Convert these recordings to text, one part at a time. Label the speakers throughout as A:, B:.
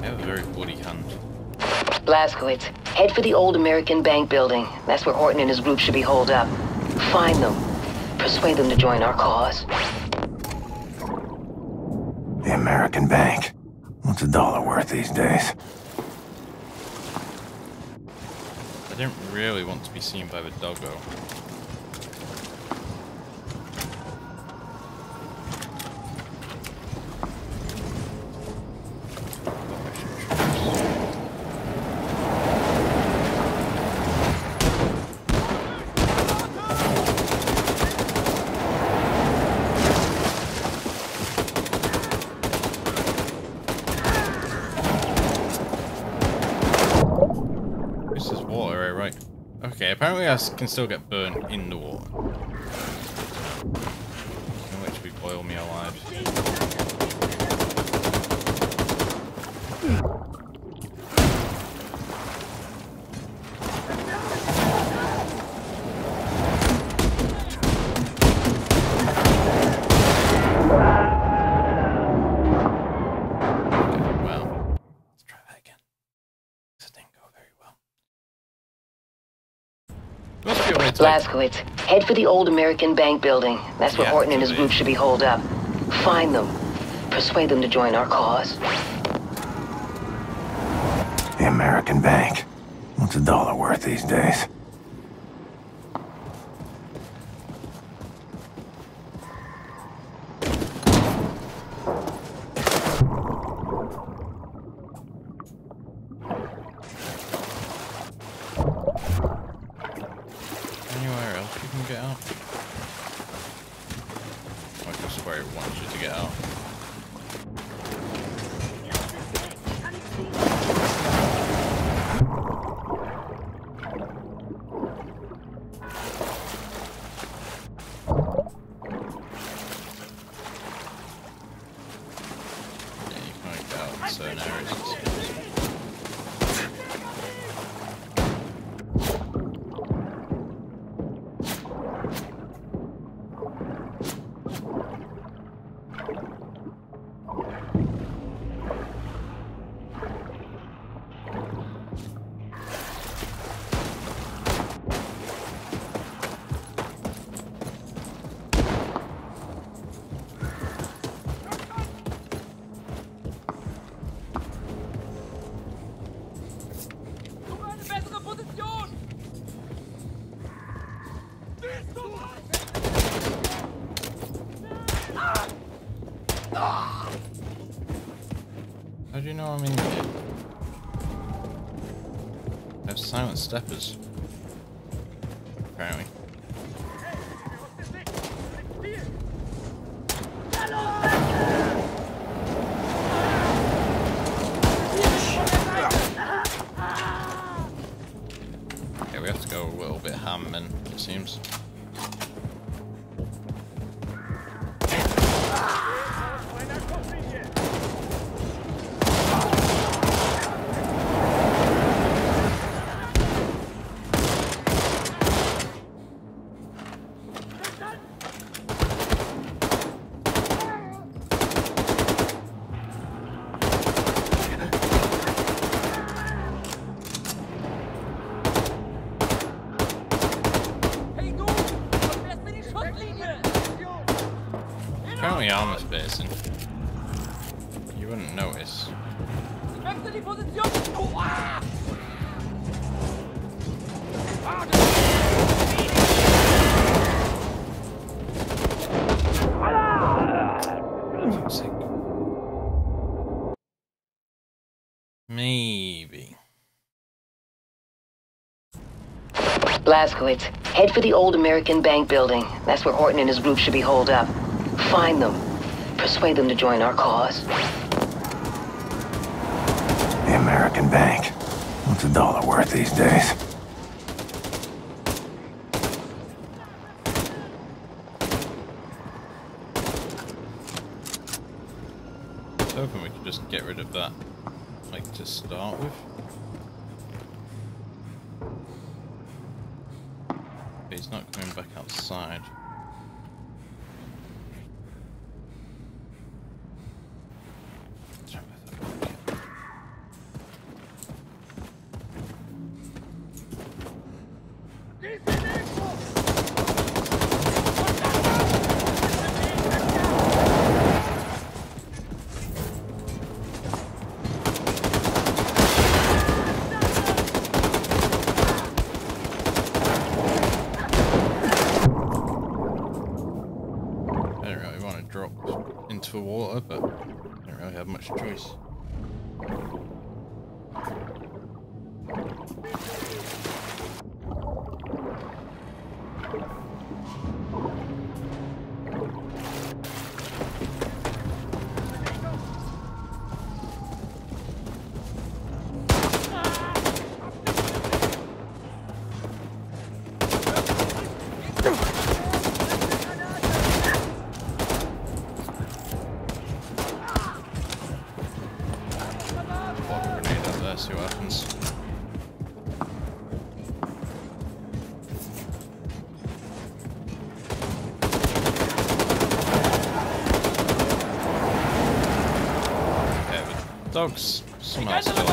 A: They have a very bloody hand.
B: Blazkowicz, head for the old American Bank building. That's where Horton and his group should be holed up. Find them. Persuade them to join our cause.
C: The American Bank. What's a dollar worth these days?
A: I don't really want to be seen by the doggo. Can still get burned in the water. Can literally boil me alive. Okay, well, let's try that again. This didn't go very well. There must be a way to like,
B: Blazkowicz, head for the old American Bank building. That's where
A: Yeah,
B: Horton and his group should be holed up. Find them. Persuade them to join our cause.
C: The American Bank. What's a dollar worth these days?
A: Steppers.
B: Blazkowicz, head for the old American Bank building. That's where Horton and his group should be holed up. Find them. Persuade them to join our cause.
C: The American Bank. What's a dollar worth these days?
A: I was hoping we could just get rid of that, He's in! Dog's somehow still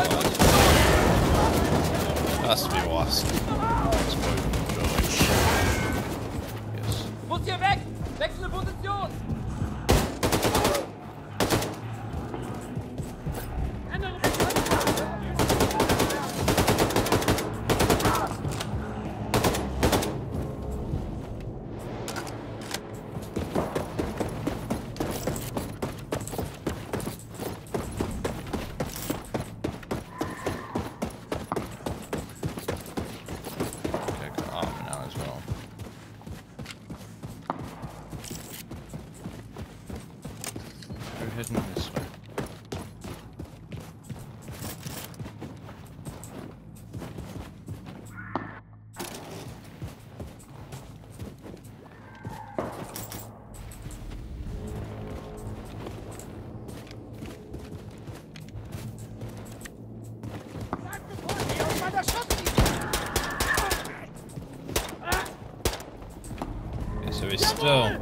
A: so he's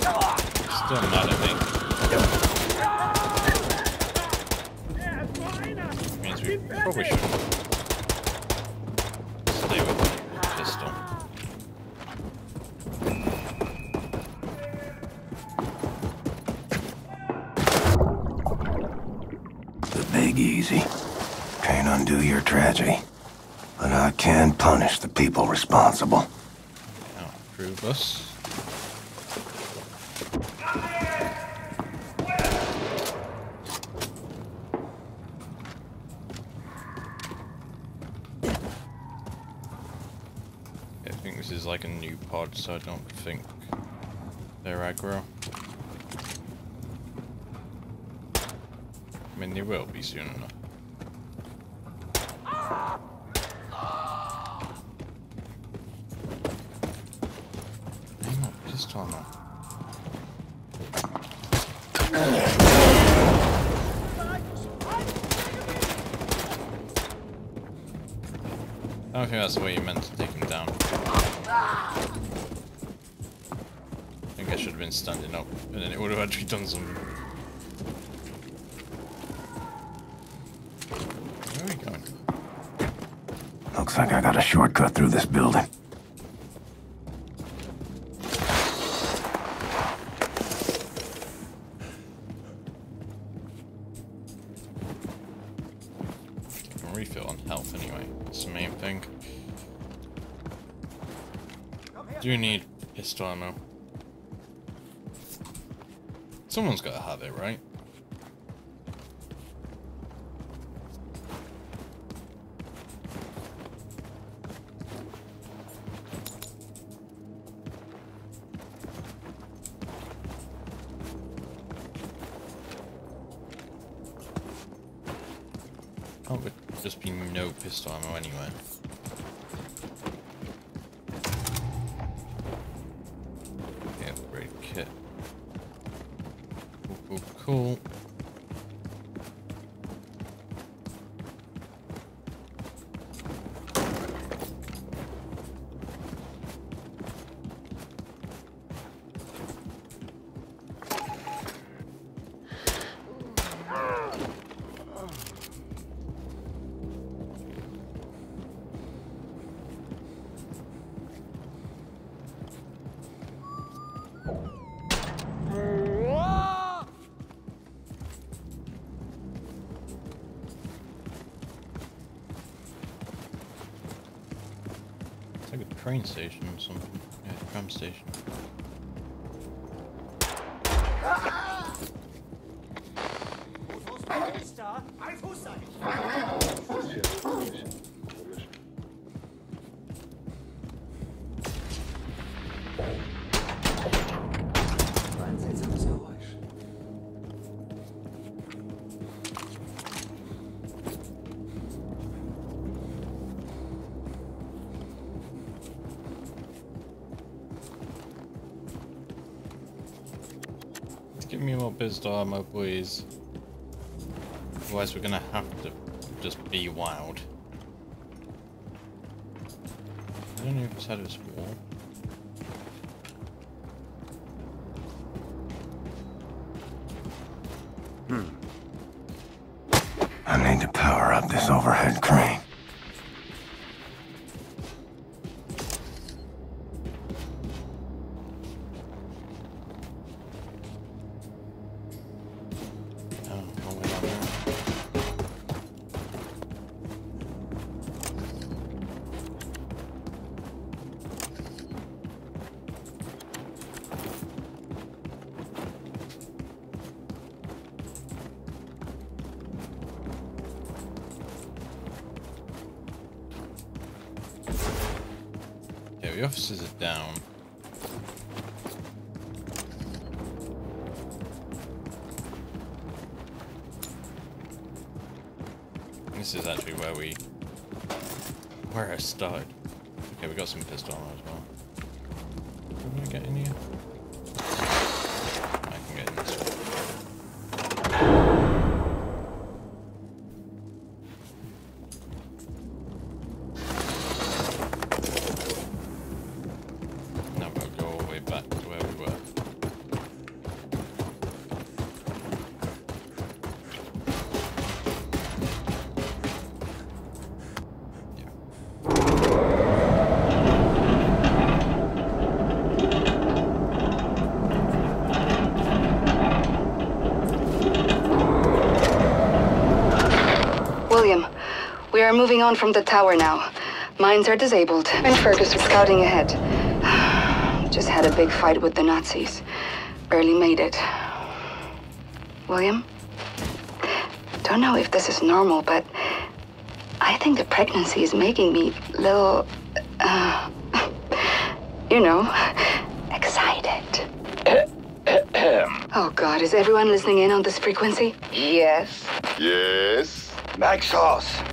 A: still still mad at me. Means we probably should stay with the pistol.
D: The big easy. Can't undo your tragedy. But I can punish the people responsible.
A: Now, prove us. I think this is like a new pod, so I don't think they're aggro. I mean, they will be soon enough. I don't think that's the way you meant to take him down. I think I should have been standing up, and then it would have actually done some. Where are we going?
D: Looks like I got a shortcut through this building.
A: Train station or something. Yeah, tram station. Pistol ammo, please. Otherwise we're gonna have to just be wild. I don't know if it's had this wall. Officers are down. This is actually where we... Where I started. Okay, we got some pistol as well. Can I get
E: moving on from the tower now. Mines are disabled, and Fergus is scouting ahead. Just had a big fight with the Nazis. Barely made it. William? Don't know if this is normal, but I think the pregnancy is making me little, uh, you know, excited. oh God, is everyone listening in on this frequency?
B: Yes.
C: Yes? Max Hass!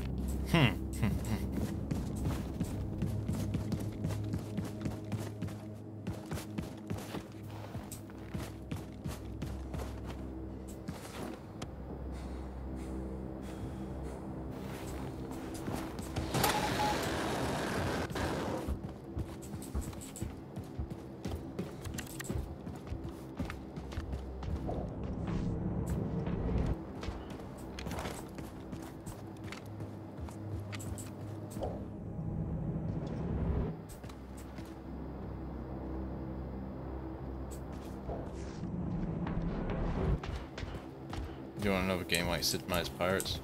A: Do you want another game like Sid Meier's Pirates?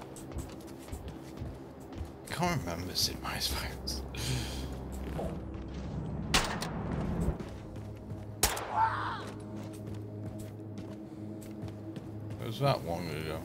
A: I can't remember Sid Meier's Pirates. It was that long ago.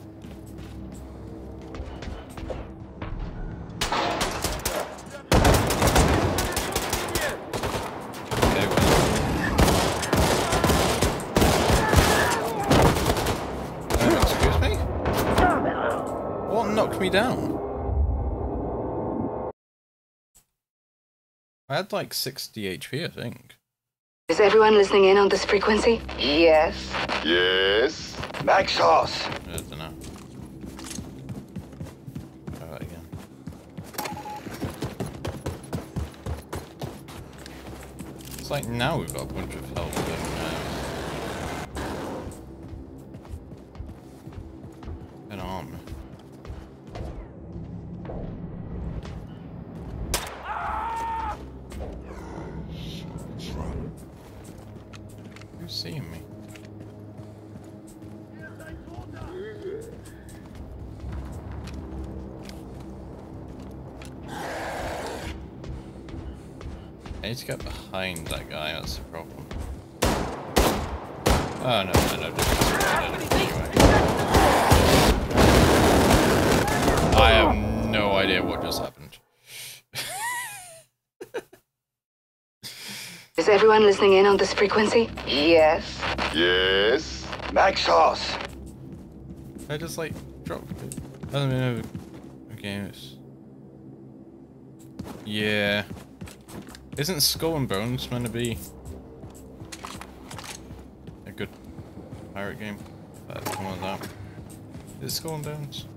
A: I had like 60 HP, I think.
E: Is everyone listening in on this frequency?
B: Yes.
C: Yes? Max Hass!
A: I don't know. Try that again. It's like now we've got a bunch of health I need to get behind that guy, that's the problem. Oh no, no, no, just anyway. I have no idea what just happened.
E: Is everyone listening in on this frequency?
B: Yes.
C: Yes? Max Hass!
A: I just like dropped it. I don't know. Okay, it's... Yeah. Isn't Skull and Bones meant to be a good pirate game? Uh, come on, that. Is Skull and Bones?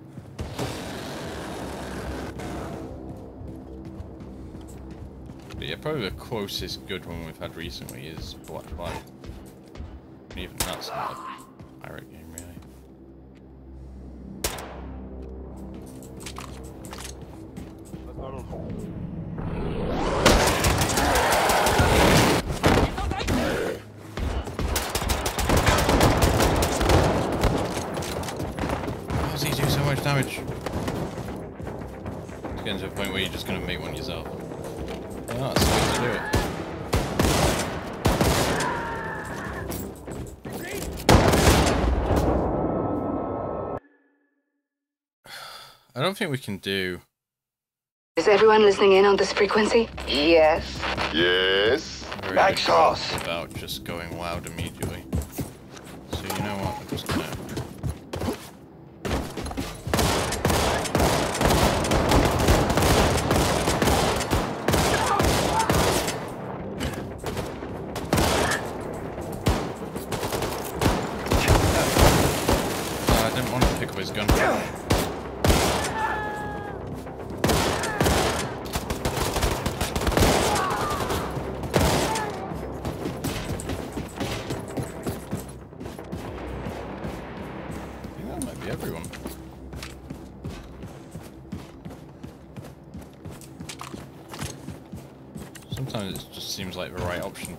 A: But yeah, probably the closest good one we've had recently is Black Flag. Even that's not a pirate game, don't think we can do.
E: Is everyone listening in on this frequency?
B: Yes.
C: Yes?
A: very good
C: Max Hass!
A: Without just going loud immediately.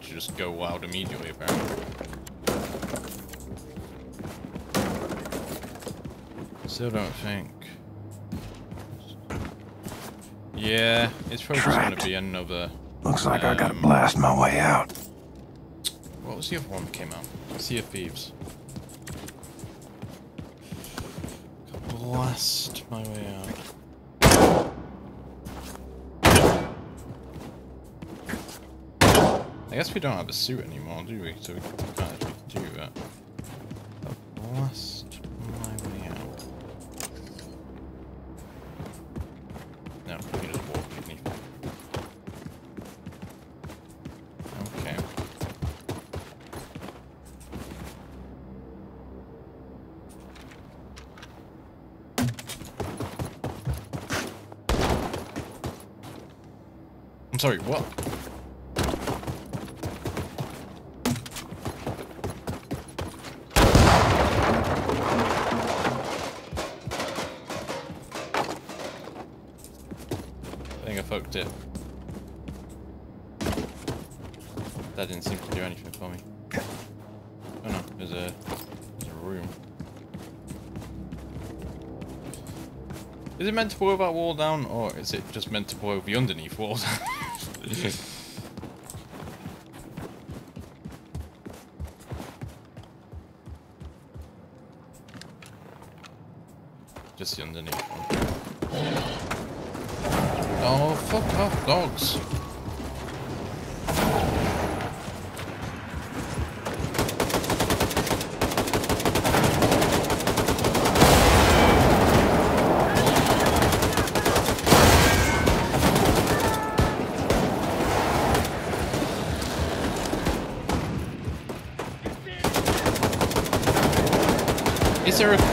A: To just go wild immediately, apparently. Still don't think. Yeah, it's probably just gonna be another.
C: Looks like I gotta
A: Um,
C: blast my way out.
A: What was the other one that came out? Sea of Thieves. Blast guess we don't have a suit anymore, do we? So we can't actually do that. Blast my way out. No, we can just walk underneath. Okay. I'm sorry, what? It. That didn't seem to do anything for me. Oh no, there's a, there's a room. Is it meant to blow that wall down, or is it just meant to blow the underneath walls? just the underneath dogs. Is there a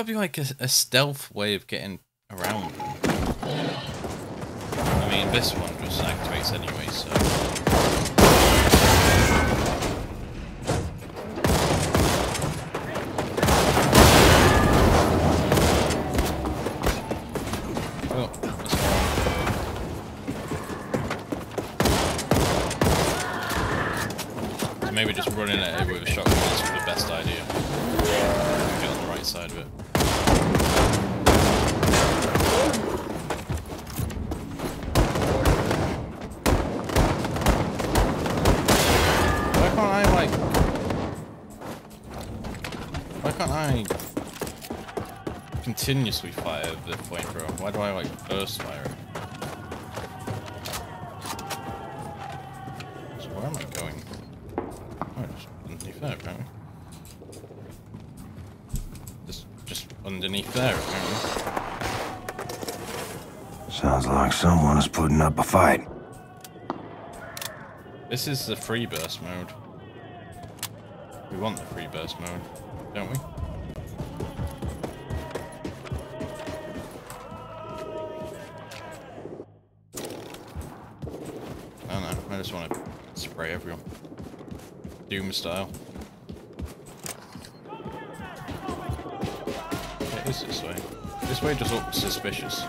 A: got to be like a, a stealth way of getting around. I mean, this one just activates anyway, so. Continuously fire the flamethrower? Why do I like burst fire it? So where am I going? Oh, just underneath there apparently. Just, just underneath there apparently.
C: Sounds like someone is putting up a fight.
A: This is the free burst mode. We want the free burst mode, don't we? Style. It is this way. This way just looks suspicious.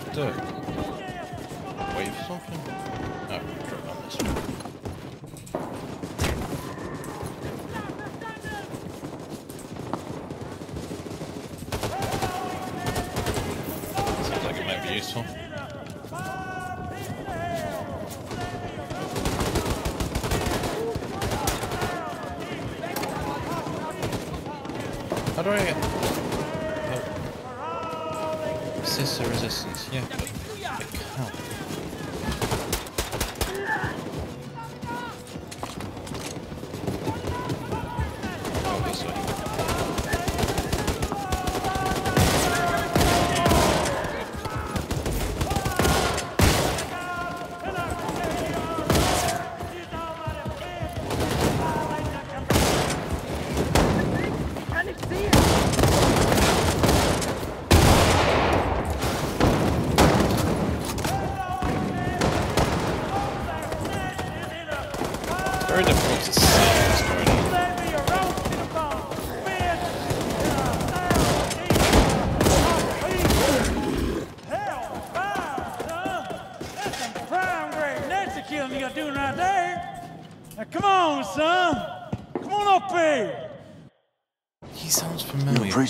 A: Have to for something? Oh, no,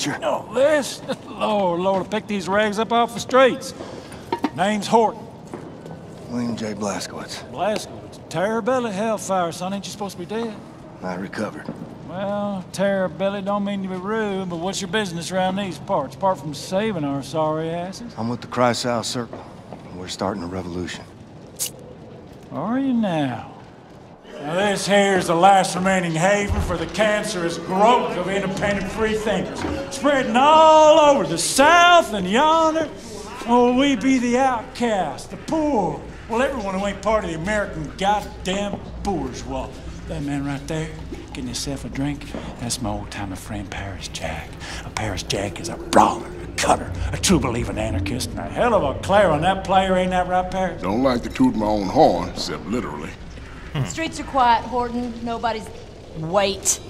C: Preacher?
F: Oh, this? Lord, Lord, pick these rags up off the streets. Name's Horton.
C: William J. Blazkowicz.
F: Blazkowicz. Terror-Billy hellfire, son. Ain't you supposed to be dead?
C: I recovered.
F: Well, Terror-Billy don't mean to be rude, but what's your business around these parts, apart from saving our sorry asses?
C: I'm with the Kreisau Circle. We're starting a revolution.
F: Are you now? Now this here's the last remaining haven for the cancerous growth of independent free thinkers, spreading all over the South and yonder. Oh, we be the outcast, the poor. Well, everyone who ain't part of the American goddamn bourgeois. That man right there, getting himself a drink, that's my old-timer friend Paris Jack. A Paris Jack is a brawler, a cutter, a true believing anarchist, and a hell of a clarinet player, ain't that right, Paris?
G: Don't like to toot my own horn, except literally. Hmm.
H: Streets are quiet, Horton. Nobody's. Wait.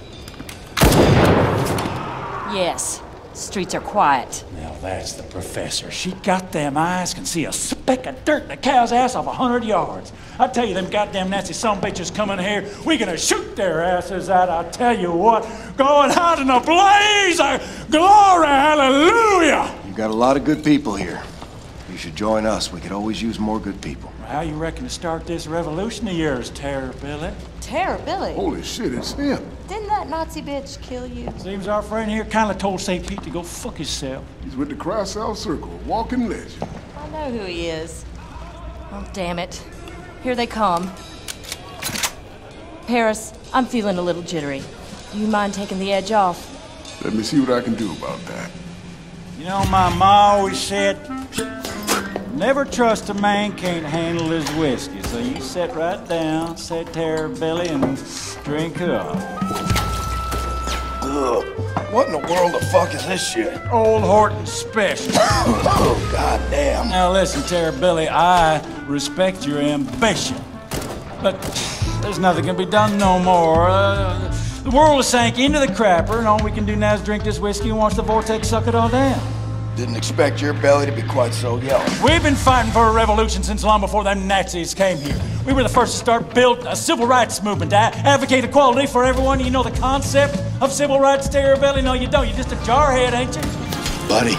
H: Yes, streets are quiet.
F: Now that's the professor. She got them eyes, can see a speck of dirt in a cow's ass off a hundred yards. I tell you, them goddamn nasty some bitches coming here, we gonna shoot their asses out. I tell you what, going out in a blaze of glory, hallelujah!
C: You got a lot of good people here. You should join us. We could always use more good people.
F: How you reckon to start this revolution of yours, Terror Billy?
H: Terror, Billy.
G: Holy shit, it's him.
H: Didn't that Nazi bitch kill you?
F: Seems our friend here kinda told St. Pete to go fuck himself.
G: He's with the Kreisau Circle, walking legend.
H: I know who he is. Oh, damn it. Here they come. Paris, I'm feeling a little jittery. Do you mind taking the edge off?
G: Let me see what I can do about that.
F: You know, my ma always said, never trust a man can't handle his whiskey. So you sit right down, sit there, Billy, and drink up.
C: Ugh. What in the world the fuck is this shit?
F: Old Horton special.
C: Oh, goddamn.
F: Now listen, Terror I respect your ambition. But there's nothing can be done no more. Uh, the world has sank into the crapper, and all we can do now is drink this whiskey and watch the vortex suck it all down.
C: Didn't expect your belly to be quite so yellow.
F: We've been fighting for a revolution since long before them Nazis came here. We were the first to start build a civil rights movement to advocate equality for everyone. You know the concept of civil rights, Terror No, you don't. You're just a jarhead, ain't you?
C: Buddy,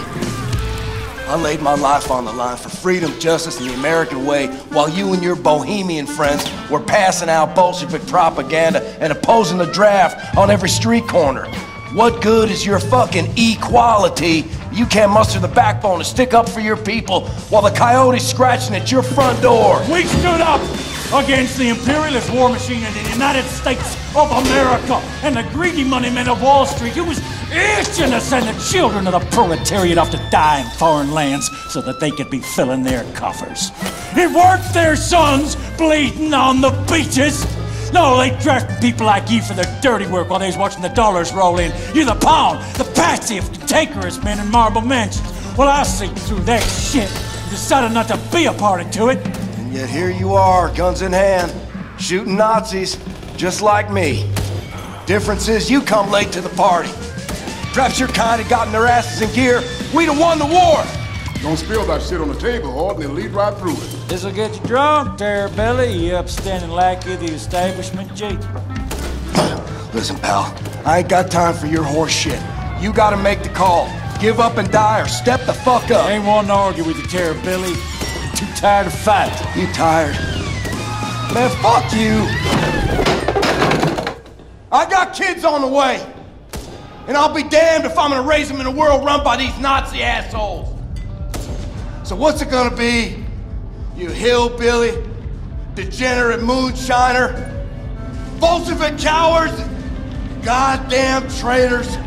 C: I laid my life on the line for freedom, justice, and the American way while you and your bohemian friends were passing out Bolshevik propaganda and opposing the draft on every street corner. What good is your fucking equality? You can't muster the backbone to stick up for your people while the coyote's scratching at your front door.
F: We stood up against the imperialist war machine in the United States of America and the greedy money men of Wall Street who was itching to send the children of the proletariat off to die in foreign lands so that they could be filling their coffers. It weren't their sons bleeding on the beaches. No, they dressed people like you for their dirty work while they was watching the dollars roll in. You're the pawn, the patsive, cantankerous men in marble mansions. Well, I see through that shit and decided not to be a party to it.
C: And yet here you are, guns in hand, shooting Nazis, just like me. Difference is you come late to the party. Perhaps your kind had gotten their asses in gear, we'd have won the war.
G: Don't spill that shit on the table, Horton, and lead right through it.
F: This'll get you drunk, Terror Billy, you upstanding lackey of the establishment, G.
C: Listen, pal, I ain't got time for your horse shit. You gotta make the call. Give up and die or step the fuck up.
F: I ain't wanting to argue with you. I'm too tired of fighting.
C: You tired? Man, fuck you! I got kids on the way! And I'll be damned if I'm gonna raise them in a world run by these Nazi assholes! So what's it gonna be? You hillbilly, degenerate moonshiner, Bolshevik cowards, goddamn traitors!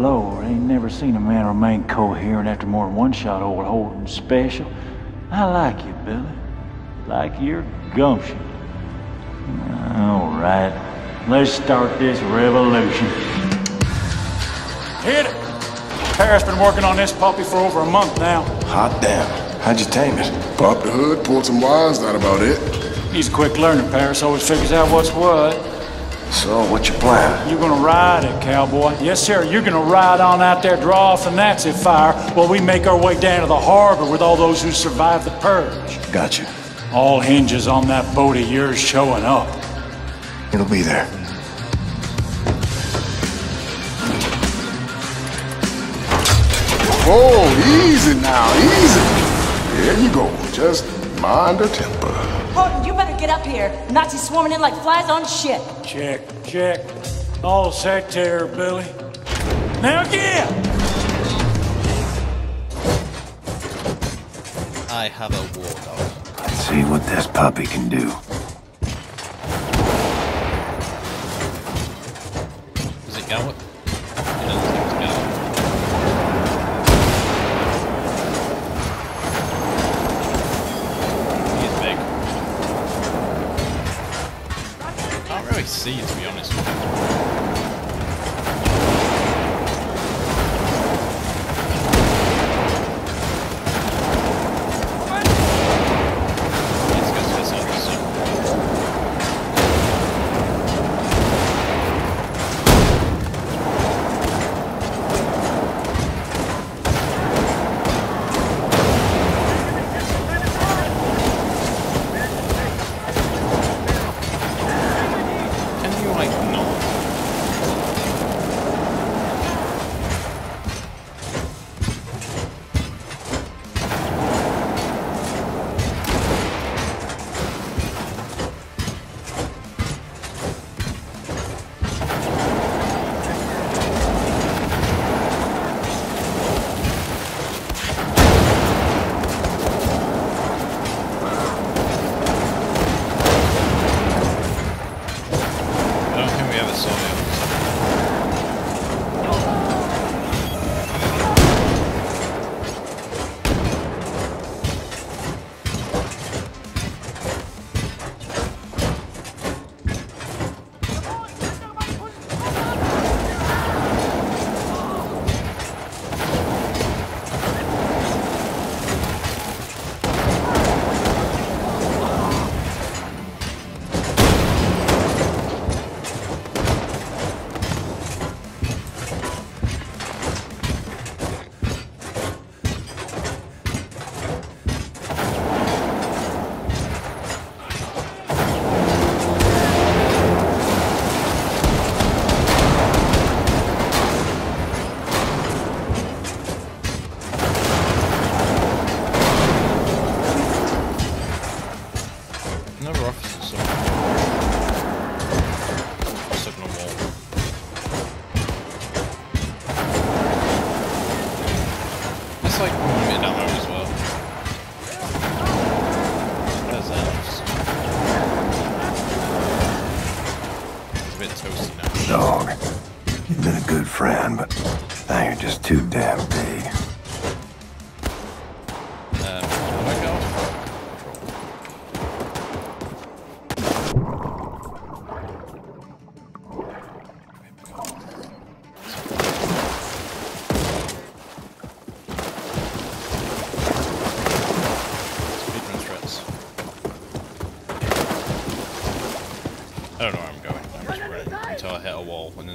F: Lord, I ain't never seen a man remain coherent after more than one shot old Horton special. I like you, Billy. Like your gumption. All right, let's start this revolution. Hit it! Paris been working on this puppy for over a month now.
C: Hot damn. How'd you tame it?
G: Pop the hood, pulled some wires, that about it.
F: He's a quick learner, Paris always figures out what's what.
C: So, what's your plan?
F: You're gonna ride it, cowboy. Yes, sir. You're gonna ride on out there, draw off the Nazi fire, while we make our way down to the harbor with all those who survived the purge.
C: Gotcha.
F: All hinges on that boat of yours showing up.
C: It'll be there.
G: Oh, easy now, easy. There you go. Just mind the temper.
H: Horton, you better get up here. Nazis swarming in like flies on shit.
F: Check, check. All set there, Billy. Now get!
A: I have a war dog.
C: Let's see what this puppy can
A: do.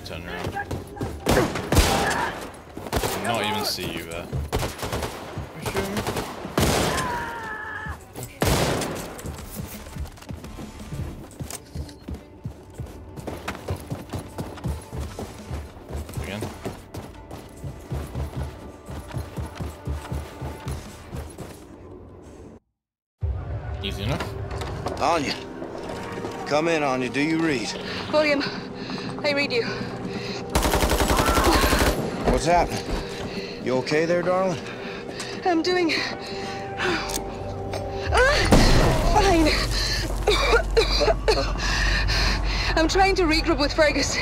A: Turn around. Not even see you there. Push him. Again. Easy enough.
C: Anya. Come in, Anya. Do you read?
E: William, I read you.
C: What's happening? You okay there, darling?
E: I'm doing. Ah, Fine. I'm trying to regroup with Fergus.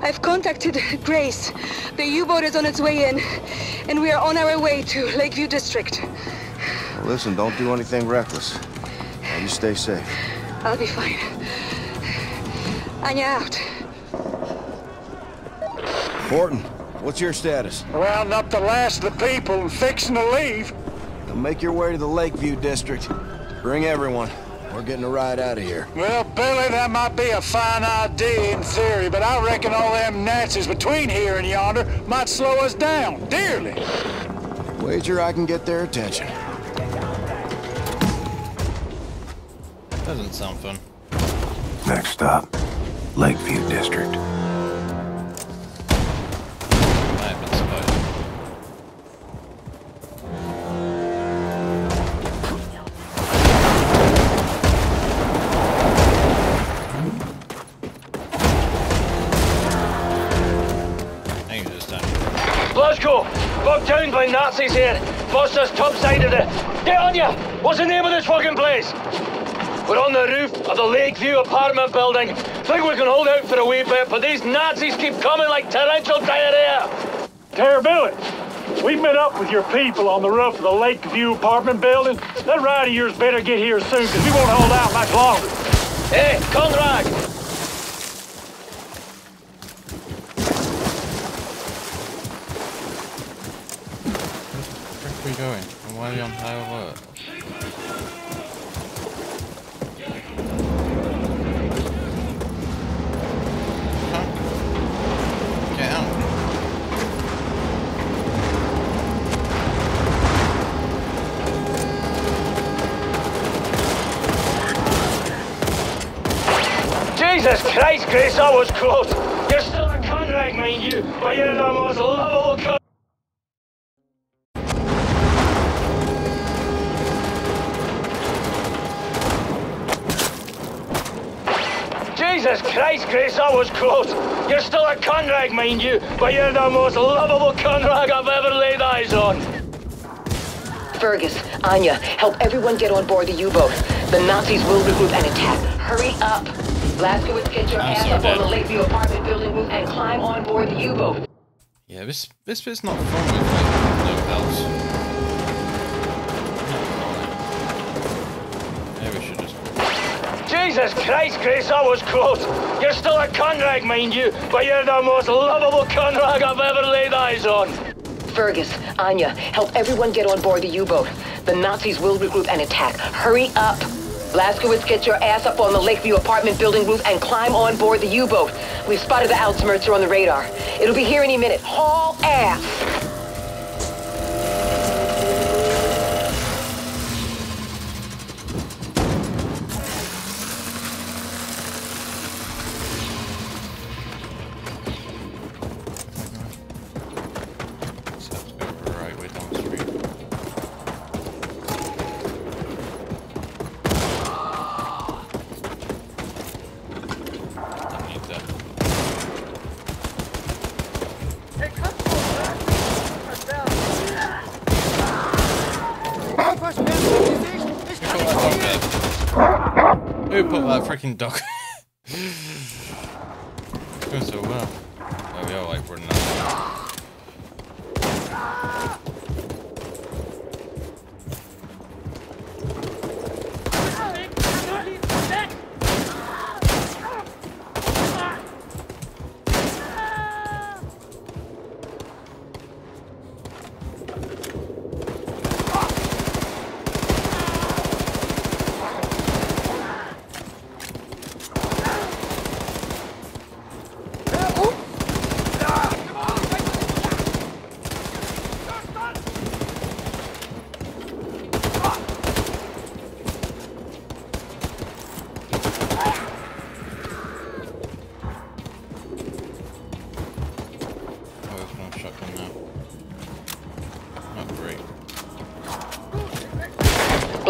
E: I've contacted Grace. The U-boat is on its way in, and we are on our way to Lakeview District.
C: Listen, don't do anything reckless. Now, you stay safe.
E: I'll be fine. Anya out.
C: Horton, what's your status?
F: Rounding up the last of the people and fixing to leave.
C: Now make your way to the Lakeview District. Bring everyone. We're getting a ride out of here.
F: Well, Billy, that might be a fine idea in theory, but I reckon all them Nazis between here and yonder might slow us down dearly.
C: Wager I can get their attention.
A: Doesn't sound fun.
D: Next stop, Lakeview District.
I: Nazis here. Foster's top side of the. Get on ya! What's the name of this fucking place? We're on the roof of the Lakeview apartment building. Think we can hold out for a wee bit, but these Nazis keep coming like torrential diarrhea.
F: Terror-Billy. We've met up with your people on the roof of the Lakeview apartment building. That ride of yours better get here soon, because we won't hold out much longer.
I: Hey, Conrad! Jesus Christ, Grace, I was close. You're still a Conrad, mind you, but you're the most lovable con- Christ, Grace, that was close. You're still a Conrad, mind you, but you're the most lovable Conrad I've ever laid eyes on.
B: Fergus, Anya, help everyone get on board the U-boat. The Nazis will regroup and attack. Hurry up! Blazkowicz, get your
A: I'm
B: ass
A: so
B: up
A: dead.
B: on the Lakeview apartment building roof and climb on board the U-boat.
A: Yeah, this this bit's not fun with like no else. Maybe we should just
I: Jesus Christ, Grace, that was close. You're still a Conrad, mind you, but you're the most lovable Conrad I've ever laid eyes on.
B: Fergus, Anya, help everyone get on board the U-boat. The Nazis will regroup and attack. Hurry up! Blazkowicz, get your ass up on the Lakeview apartment building roof and climb on board the U-boat. We've spotted the Ausmerzer on the radar. It'll be here any minute. Haul ass!
A: Put dog?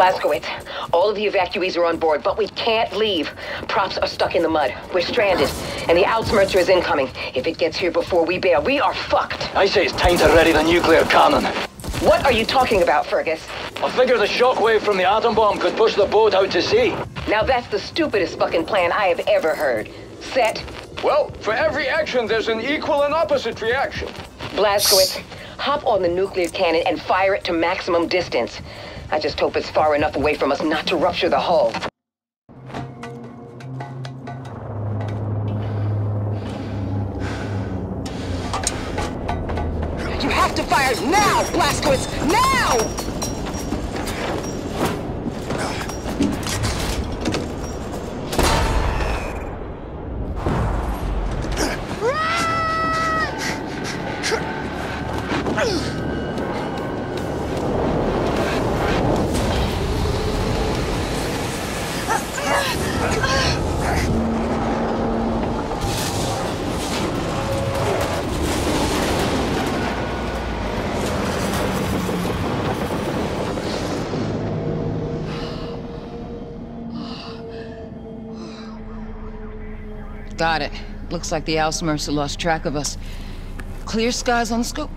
B: Blazkowicz, all of the evacuees are on board, but we can't leave. Props are stuck in the mud. We're stranded, and the Ausmerzer is incoming. If it gets here before we bail, we are fucked.
I: I say it's time to ready the nuclear cannon.
B: What are you talking about, Fergus?
I: I figure the shockwave from the atom bomb could push the boat out to sea.
B: Now that's the stupidest fucking plan I have ever heard. Set.
J: Well, for every action, there's an equal and opposite reaction.
B: Blazkowicz, hop on the nuclear cannon and fire it to maximum distance. I just hope it's far enough away from us not to rupture the hull. You have to fire now, Blazkowicz! Now!
K: Got it. Looks like the Ausmerzer lost track of us. Clear skies on the scope.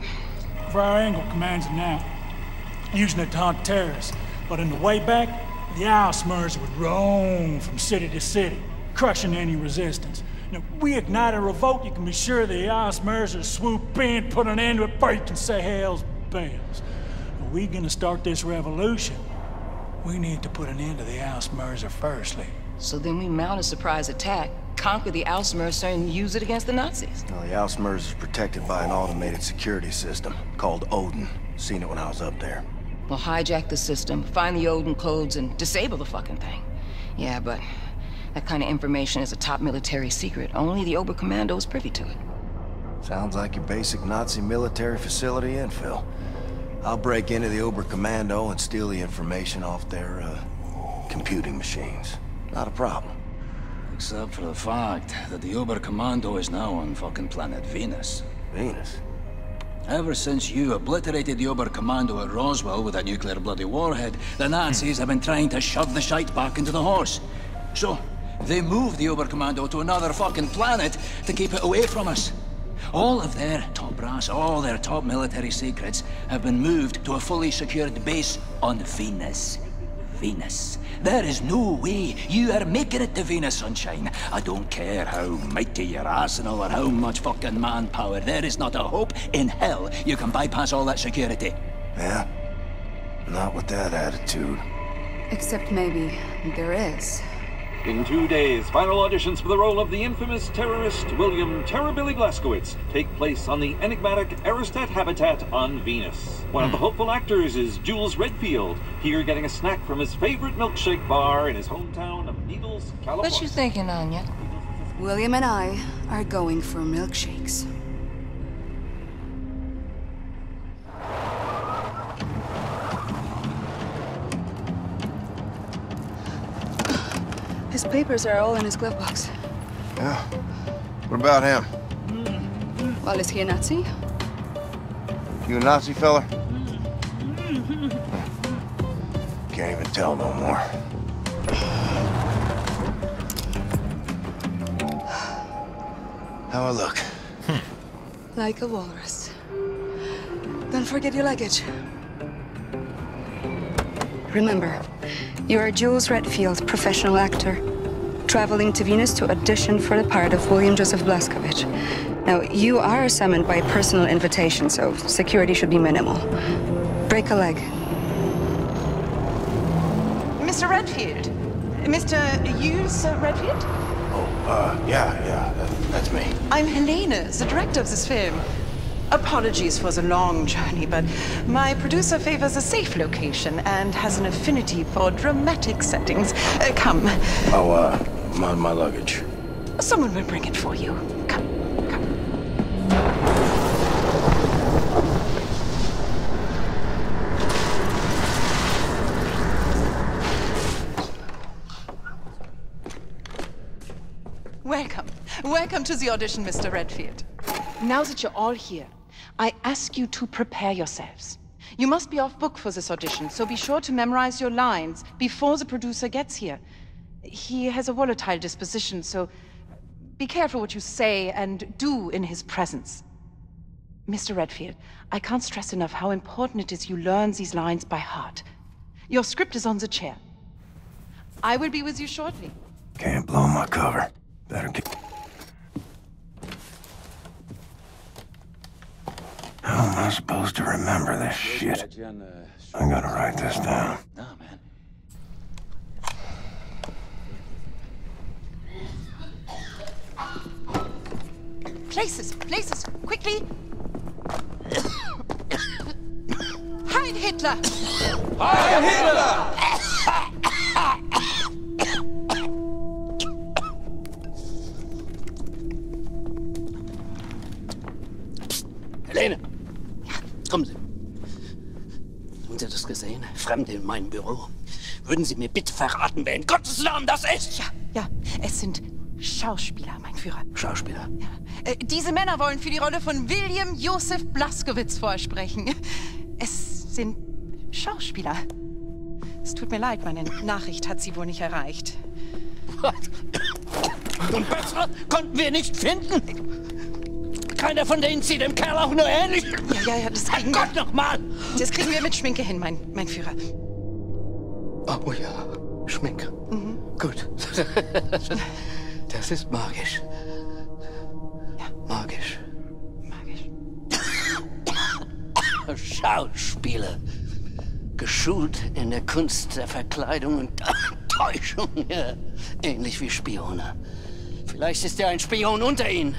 F: Our angle commands it now. Using it to hunt terrorists. But in the way back, the Ausmerzer would roam from city to city, crushing any resistance. Now, we ignite a revolt, you can be sure the Ausmerzer swoop in, put an end to it you can say hell's bells. Are we gonna start this revolution? We need to put an end to the Ausmerzer firstly.
K: So then we mount a surprise attack, conquer the Ausmerzer, and use it against the Nazis.
C: Well, the Ausmerz is protected by an automated security system called Odin. Seen it when I was up there.
K: We'll hijack the system, find the Odin codes, and disable the fucking thing. Yeah, but that kind of information is a top military secret. Only the Oberkommando is privy to it.
C: Sounds like your basic Nazi military facility infill. I'll break into the Oberkommando and steal the information off their, uh, computing machines. Not a problem.
L: Except for the fact that the Oberkommando is now on fucking planet Venus.
C: Venus?
L: Ever since you obliterated the Oberkommando at Roswell with that nuclear bloody warhead, the Nazis have been trying to shove the shite back into the horse. So, they moved the Oberkommando to another fucking planet to keep it away from us. All of their top brass, all their top military secrets have been moved to a fully secured base on Venus. Venus. There is no way you are making it to Venus, sunshine. I don't care how mighty your arsenal or how much fucking manpower. There is not a hope in hell you can bypass all that security.
C: Yeah? Not with that attitude.
E: Except maybe there is.
M: In two days, final auditions for the role of the infamous terrorist William Terror-Billy Blazkowicz take place on the enigmatic Aristat habitat on Venus. One of the hmm. hopeful actors is Jules Redfield, here getting a snack from his favorite milkshake bar in his hometown of Needles, California.
K: What you thinking, Anya?
E: William and I are going for milkshakes. Papers are all in his glove box.
C: Yeah. What about him?
E: Well, is he a Nazi?
C: You a Nazi fella? Can't even tell no more. How I look?
E: Like a walrus. Don't forget your luggage. Remember, you are Jules Redfield, professional actor. Traveling to Venus to audition for the part of William Joseph Blazkowicz. Now, you are summoned by personal invitation, so security should be minimal. Break a leg.
N: Mr. Redfield. Mr. Hughes Redfield?
C: Uh, yeah, yeah, that, that's me.
N: I'm Helena, the director of this film. Apologies for the long journey, but my producer favors a safe location and has an affinity for dramatic settings. Uh, come.
C: Oh, uh, my, my luggage.
N: Someone will bring it for you. Come. Come. Welcome. Welcome to the audition, Mr. Redfield. Now that you're all here, I ask you to prepare yourselves. You must be off book for this audition, so be sure to memorize your lines before the producer gets here. He has a volatile disposition, so be careful what you say and do in his presence. Mr. Redfield, I can't stress enough how important it is you learn these lines by heart. Your script is on the chair. I will be with you shortly.
D: Can't blow my cover. Better get... How am I supposed to remember this shit? I gotta write this down.
N: Places, places, quickly! Heil Hitler!
O: Heil Hitler!
P: Helene! Kommen Sie. Haben Sie das gesehen? Fremde in meinem Büro. Würden Sie mir bitte verraten, wer in Gottes Namen das ist?
N: Ja, ja, es sind Schauspieler, mein Führer.
P: Schauspieler.
N: Äh, diese Männer wollen für die Rolle von William Joseph Blaskowitz vorsprechen. Es sind Schauspieler. Es tut mir leid, meine Nachricht hat sie wohl nicht erreicht.
P: Und bessere konnten wir nicht finden. Keiner von denen sieht dem Kerl auch nur ähnlich.
N: Ja, ja, ja, das kriegen
P: Gott nochmal!
N: Das kriegen wir mit Schminke hin, mein, mein Führer.
P: Oh ja, Schminke.
N: Mhm.
P: Gut. Das ist magisch.
N: Ja.
P: Magisch.
N: Magisch.
P: Schauspieler. Geschult in der Kunst der Verkleidung und Täuschung. Ja. Ähnlich wie Spione. Vielleicht ist ja ein Spion unter Ihnen.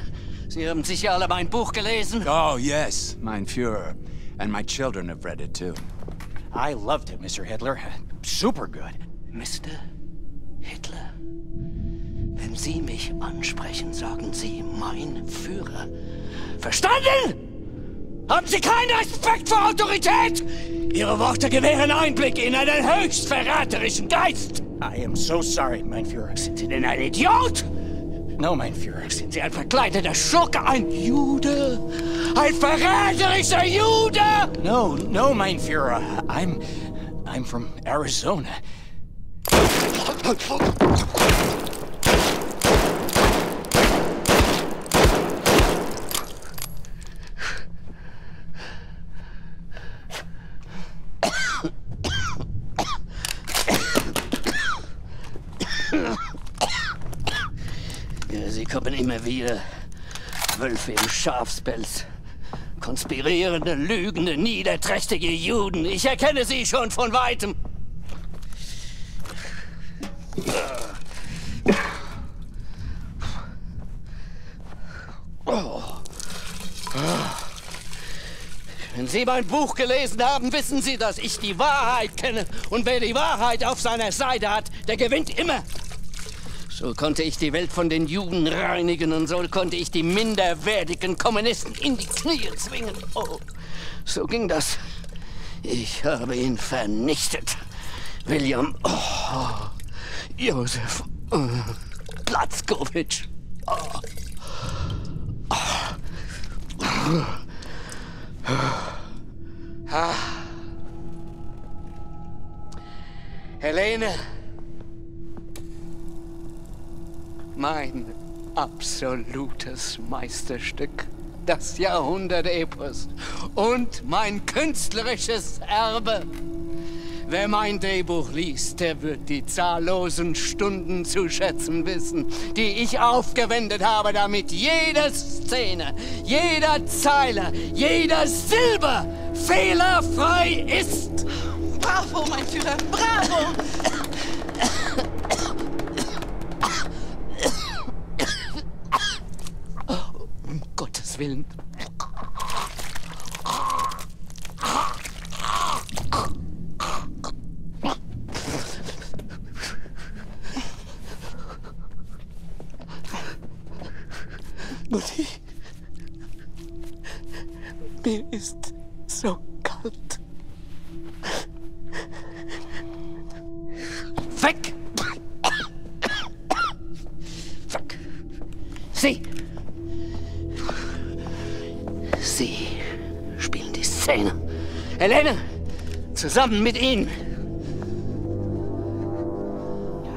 P: Sie haben sicher alle mein Buch gelesen.
Q: Oh, yes, mein Führer. And my children have read it too.
R: I loved it, Mr. Hitler. Super good.
P: Mr. Hitler. Wenn Sie mich ansprechen, sagen Sie mein Führer. Verstanden? Haben Sie keinen Respekt vor Autorität? Ihre Worte gewähren Einblick in einen höchst verräterischen Geist.
R: I am so sorry, mein Führer.
P: Sind Sie denn ein Idiot?
R: No, mein Führer.
P: Sind Sie ein verkleideter Schurke, ein Jude? Ein verräterischer Jude?
R: No, no, mein Führer. I'm... I'm from Arizona.
P: Ja, sie wieder. Wölfe im Schafspelz. Konspirierende, lügende, niederträchtige Juden. Ich erkenne sie schon von weitem. Wenn Sie mein Buch gelesen haben, wissen Sie, dass ich die Wahrheit kenne. Und wer die Wahrheit auf seiner Seite hat, der gewinnt immer. So konnte ich die Welt von den Juden reinigen und so konnte ich die minderwertigen Kommunisten in die Knie zwingen. Oh, so ging das. Ich habe ihn vernichtet. William oh, Josef oh, Platzkowitsch. Oh, oh, ah. Helene. Mein absolutes Meisterstück. Das Jahrhundert-Epos. Und mein künstlerisches Erbe. Wer mein Drehbuch liest, der wird die zahllosen Stunden zu schätzen wissen, die ich aufgewendet habe, damit jede Szene, jeder Zeile, jeder Silber fehlerfrei ist.
N: Bravo, mein Führer, bravo!
P: Gottes Willen. Mutti. Mir ist spielen die Helene! Zusammen mit Ihnen.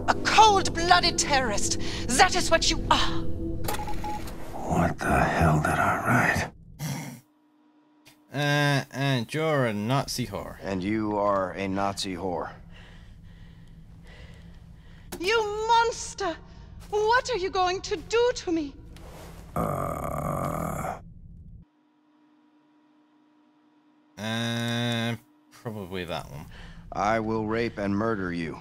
N: A cold-blooded terrorist. That is what you are.
D: What the hell did I write?
A: Uh, and you're a Nazi whore.
C: And you are a Nazi whore.
N: You monster! What are you going to do to me?
D: Uh.
A: Uh, probably that one.
C: I will rape and murder you.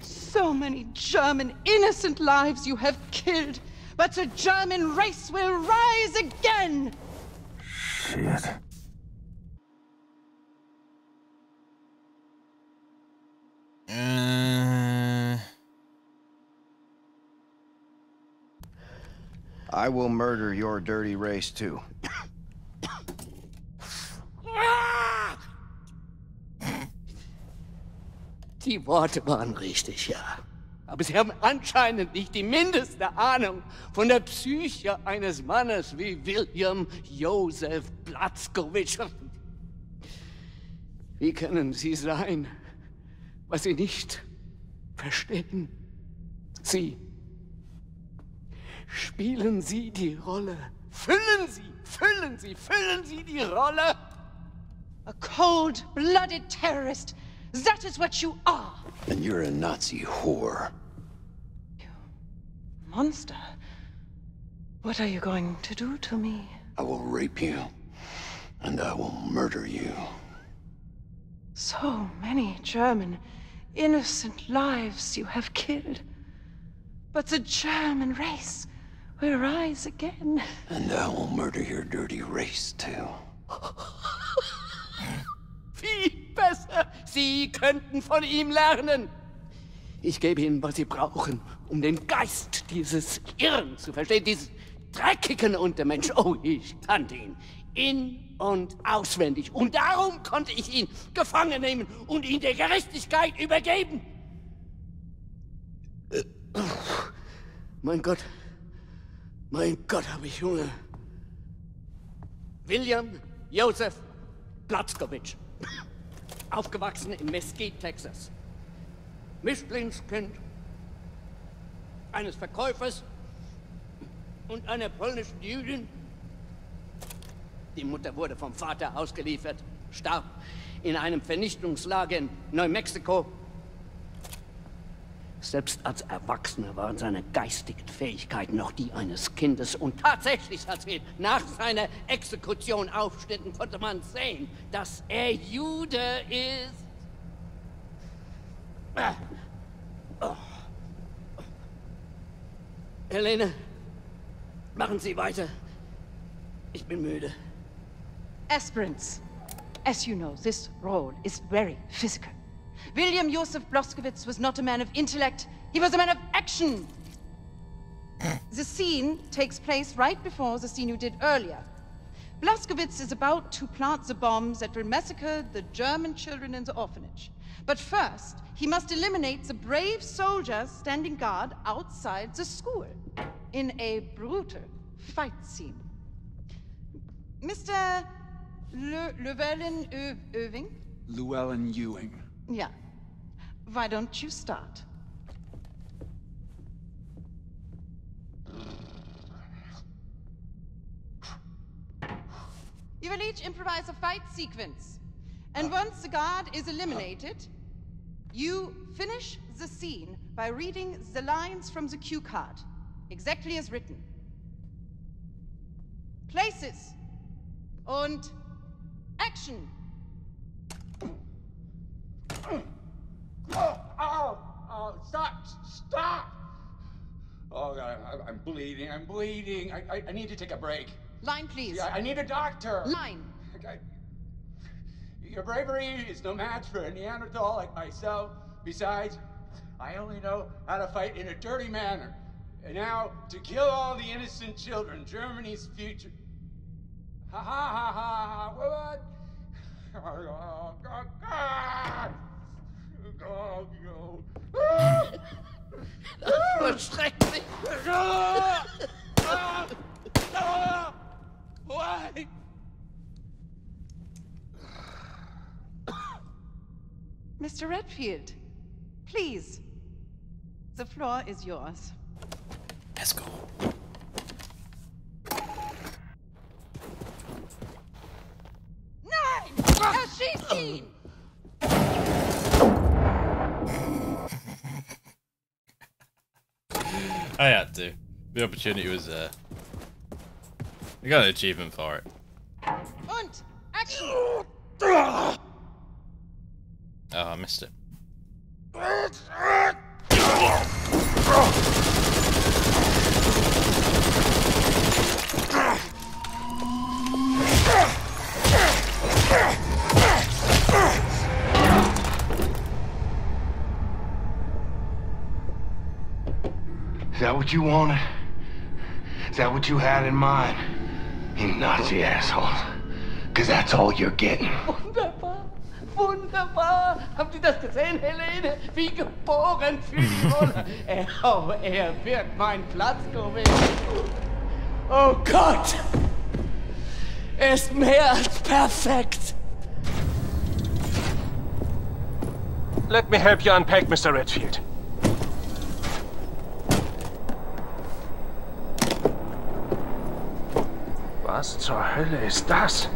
N: So many German innocent lives you have killed, but the German race will rise again!
D: Shit.
A: Uh,
C: I will murder your dirty race too.
P: Die Worte waren richtig, ja. Aber Sie haben anscheinend nicht die mindeste Ahnung von der Psyche eines Mannes wie William Joseph Blatzkowitsch. Wie können Sie sein, was Sie nicht verstehen? Sie. Spielen Sie die Rolle. Füllen Sie, füllen Sie, füllen Sie die Rolle.
N: A cold-blooded terrorist. That is what you are.
L: And you're a Nazi whore.
N: Monster. What are you going to do to me?
L: I will rape you. And I will murder you.
N: So many German, innocent lives you have killed. But the German race will rise again.
L: And I will murder your dirty race too.
P: Viel besser. Sie könnten von ihm lernen. Ich gebe Ihnen, was Sie brauchen, um den Geist dieses Irren zu verstehen, dieses dreckigen Untermensch. Oh, ich kannte ihn in und auswendig. Und darum konnte ich ihn gefangen nehmen und ihn der Gerechtigkeit übergeben. Mein Gott. Mein Gott, habe ich Hunger. William Joseph Platzkowitsch. Aufgewachsen in Mesquite, Texas. Mischlingskind eines Verkäufers und einer polnischen Jüdin. Die Mutter wurde vom Vater ausgeliefert, starb in einem Vernichtungslager in Neumexiko. Selbst als Erwachsener waren seine geistigen Fähigkeiten noch die eines Kindes. Und tatsächlich, als wir nach seiner Exekution aufschnitten, konnte man sehen, dass er Jude ist. Ah. Oh. Helene, machen Sie weiter. Ich bin müde.
N: Aspirants, as you know, this role is very physical. William Joseph Blazkowicz was not a man of intellect, he was a man of action. the scene takes place right before the scene you did earlier. Blazkowicz is about to plant the bombs that will massacre the German children in the orphanage. But first, he must eliminate the brave soldiers standing guard outside the school in a brutal fight scene. Mr. Le Llewellyn Irving?
L: Llewellyn Ewing.
N: Yeah. Why don't you start? You will each improvise a fight sequence. And uh. once the guard is uh. eliminated, you finish the scene by reading the lines from the cue card, exactly as written. Places. Und action.
S: Oh, oh, oh, stop, stop! Oh, God, I'm, I'm bleeding, I'm bleeding. I, I, I need to take a break.
N: Line, please.
S: I, I need a doctor.
N: Line.
S: I- your bravery is no match for a Neanderthal like myself. Besides, I only know how to fight in a dirty manner. And now, to kill all the innocent children, Germany's future. Ha ha ha ha ha! What? Oh, God, God! Oh.
P: Das.
S: Ah! Ah! Ah! Why?
N: Mr. Redfield, please. The floor is yours.
A: Let's go.
N: Nein! Erschießt ihn!
A: I had to. The opportunity was there. I got an achievement for it.
N: Und action!
A: Oh, I missed it.
C: That what you wanted? Is that what you had in mind? You Nazi assholes. Cause that's all you're getting.
P: Wunderbar, wunderbar. Habt ihr das gesehen, Helene? Wie geboren für die Rolle. Er, oh, er wird mein Platz gewinnen. Oh Gott! Er ist mehr als perfekt.
I: Let me help you unpack, Mr. Redfield. Was zur Hölle ist das?